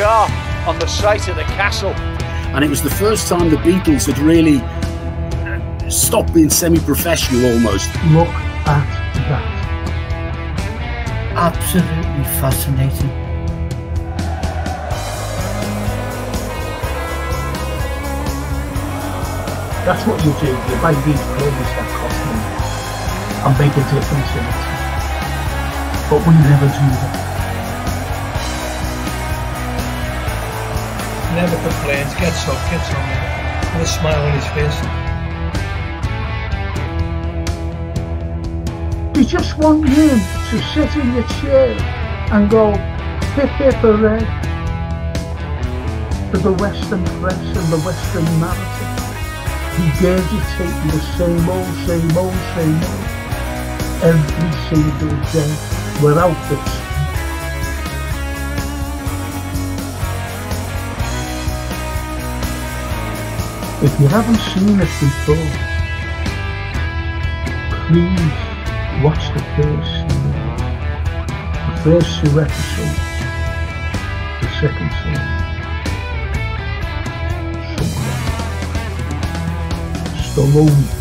we are on the site of the castle. And it was the first time the Beatles had really stopped being semi professional almost. Look at that. Absolutely fascinating. That's what you do. You buy these clothes that cost money and make a difference in it. But we never do that. Never complains, gets up, gets on with a smile on his face. You just want him to sit in your chair and go hip hip hooray for the Western press and the Western narrative. Regurgitating the same old, same old, same old every single day without the If you haven't seen it before, please watch the first season, the first two episodes, the second scene. Stallone